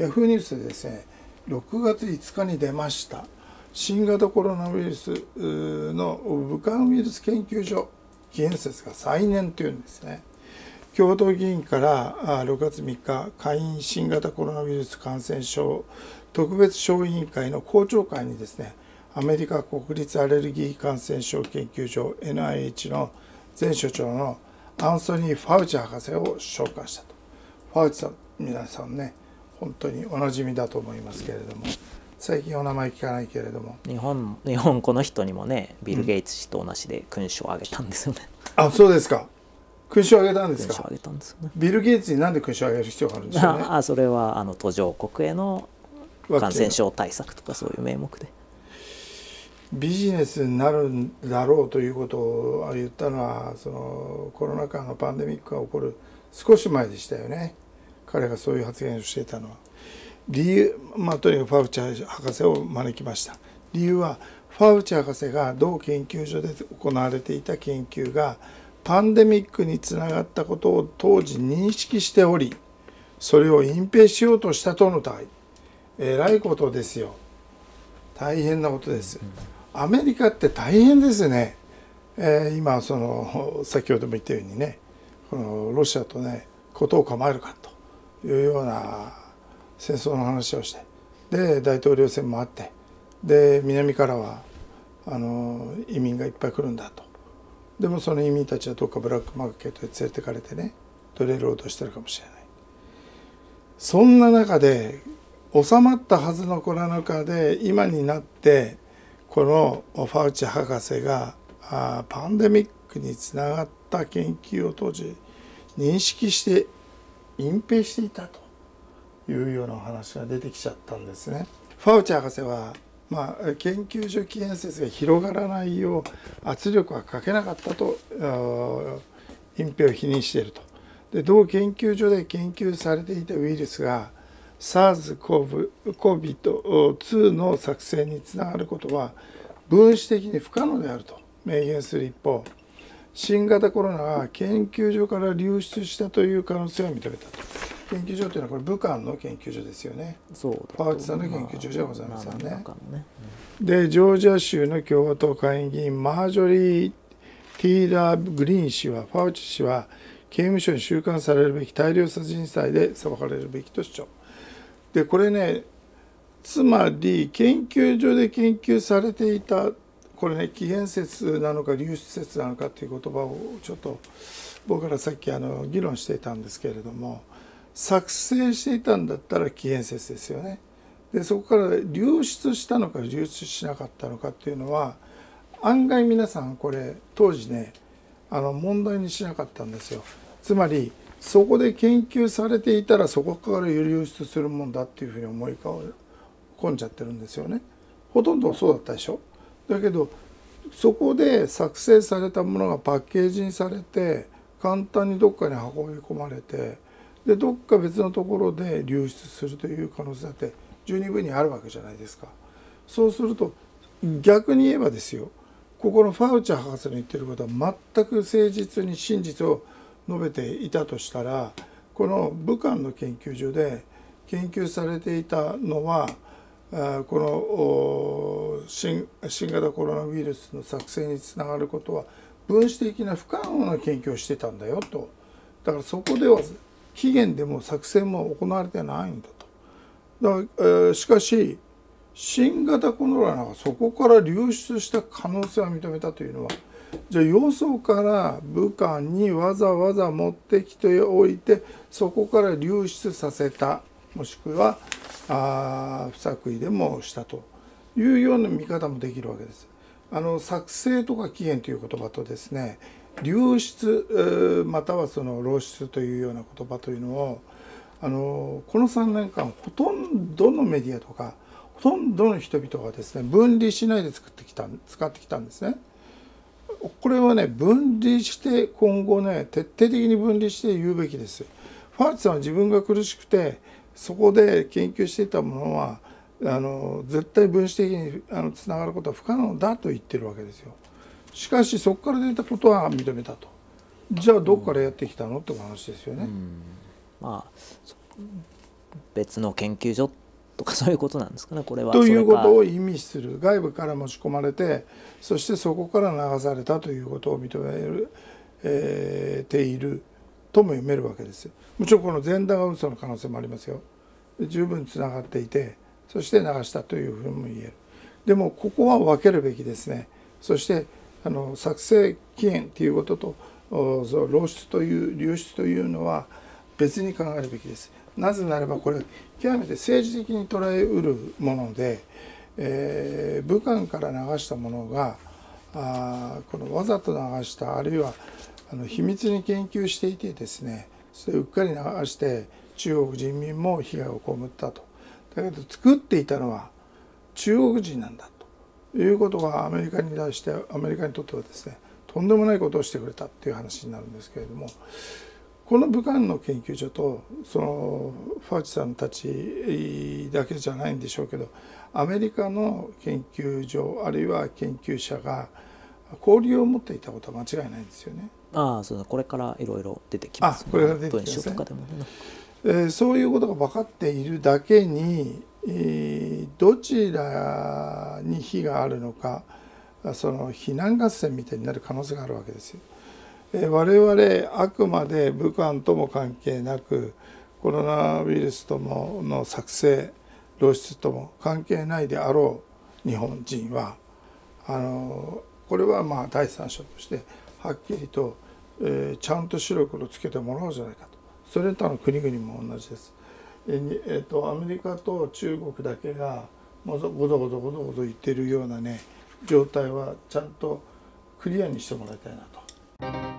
ヤフーニュースでですね6月5日に出ました新型コロナウイルスの武漢ウイルス研究所建設が再燃というんですね。共和党議員から6月3日下院新型コロナウイルス感染症特別小委員会の公聴会にですねアメリカ国立アレルギー感染症研究所 NIH の前所長のアンソニー・ファウチ博士を召喚したと。ファウチさん皆さんね本当におなじみだと思いますけれども。最近お名前聞かないけれども。日本日本この人にもねビル・ゲイツ氏と同じで勲章をあげたんですよね、うん、あそうですか。勲章あげたんですか。勲章あげたんですよね。ビル・ゲイツになんで勲章あげる必要があるんですかね。あそれはあの途上国への感染症対策とかそういう名目で。ビジネスになるんだろうということを言ったのはそのコロナ禍のパンデミックが起こる少し前でしたよね彼がそういう発言をしていたのは。理由まあとにかくファウチャ博士を招きました。理由はファウチ博士が同研究所で行われていた研究がパンデミックにつながったことを当時認識しておりそれを隠蔽しようとしたとの疑いえらいことですよ。大変なことです、アメリカって大変ですね、えー、今その先ほども言ったようにねこのロシアとね事を構えるかと。いうような戦争の話をしてで大統領選もあってで南からはあの移民がいっぱい来るんだと。でもその移民たちはどっかブラックマーケットで連れてかれてね取れるとしてるかもしれない。そんな中で収まったはずのコロナ禍で今になってこのファウチ博士があパンデミックにつながった研究を当時認識して隠蔽していたというような話が出てきちゃったんですね。ファウチ博士はまあ、研究所建設が広がらないよう圧力はかけなかったと隠蔽を否認していると。で同研究所で研究されていたウイルスが SARS-CoV-2 の作成につながることは分子的に不可能であると明言する一方新型コロナが研究所から流出したという可能性を認めたと研究所というのはこれ武漢の研究所ですよねそうパウチさんの研究所じゃございませんね。ねでジョージア州の共和党下院議員マージョリー・ティーラー・グリーン氏はファウチ氏は刑務所に収監されるべき大量殺人罪で裁かれるべきと主張。でこれねつまり研究所で研究されていたこれね起源説なのか流出説なのかっていう言葉をちょっと僕らさっきあの議論していたんですけれども作成していたんだったら起源説ですよね。でそこから流出したのか流出しなかったのかっていうのは案外皆さんこれ当時ねあの問題にしなかったんですよ。つまりそこで研究されていたらそこから流出するもんだっていうふうに思い込んじゃってるんですよね。ほとんどそうだったでしょ。だけどそこで作成されたものがパッケージにされて簡単にどっかに運び込まれてでどっか別のところで流出するという可能性だって十二分にあるわけじゃないですか。そうすると逆に言えばですよここのファウチ博士の言ってることは全く誠実に真実を述べていたとしたらこの武漢の研究所で研究されていたのはこの新型コロナウイルスの作成につながることは分子的な不可能な研究をしてたんだよと。だからそこでは期限でも作戦も行われてないんだと。だから、えー、しかし新型コロナがそこから流出した可能性を認めたというのはじゃあよそから武漢にわざわざ持ってきておいてそこから流出させたもしくはあ不作為でもしたというような見方もできるわけです。あの作成とか起源という言葉とですね流出またはその漏出というような言葉というのをあのこの3年間ほとんどのメディアとかほとんどの人々がですね分離しないで作ってきた使ってきたんですね。これはね分離して今後ね徹底的に分離して言うべきです。ファーチさんは自分が苦しくてそこで研究していたものはあの絶対分子的にあのつながることは不可能だと言ってるわけですよ。しかしそこから出たことは認めたと。じゃあどこからやってきたのって話ですよね。まあ別の研究所とかそういうことなんですかねこれは。ということを意味する外部から持ち込まれてそしてそこから流されたということを認める、えー、ているとも読めるわけですよ。もちろんこの前段が嘘の可能性もありますよ。十分つながっていてそして流したというふうにも言える。でもここは分けるべきですね。そしてあの作成期限ということと漏出という流出というのは別に考えるべきです。なぜならばこれ極めて政治的に捉えうるもので、えー、武漢から流したものがあこのわざと流したあるいはあの秘密に研究していてですねそれうっかり流して中国人民も被害を被ったと。だけど作っていたのは中国人なんだということがアメリカに対してアメリカにとってはですねとんでもないことをしてくれたっていう話になるんですけれどもこの武漢の研究所とそのファウチさんたちだけじゃないんでしょうけどアメリカの研究所あるいは研究者が交流を持っていたことは間違いないんですよね。ああそうこれからいろいろ出てきます、ね、あこれが出てきます、ね、文章とかでも。ね、えー、そういうことが分かっているだけに、えー、どちらに非があるのかその非難合戦みたいになる可能性があるわけですよ。えー、我々あくまで武漢とも関係なくコロナウイルスともの作成露出とも関係ないであろう日本人はあのこれはまあ第三者としてはっきりと、えー、ちゃんと白黒つけてもらおうじゃないかとそれとの国々も同じです。えーえーと、アメリカと中国だけがごぞごぞごぞごぞごぞ言ってるようなね状態はちゃんとクリアにしてもらいたいなと。